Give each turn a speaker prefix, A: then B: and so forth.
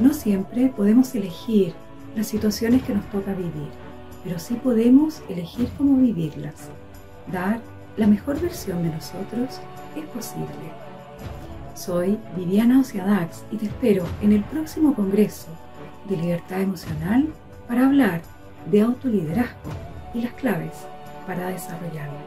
A: No siempre podemos elegir las situaciones que nos toca vivir, pero sí podemos elegir cómo vivirlas. Dar la mejor versión de nosotros es posible. Soy Viviana Ociadax y te espero en el próximo Congreso de Libertad Emocional para hablar de autoliderazgo y las claves para desarrollarlo.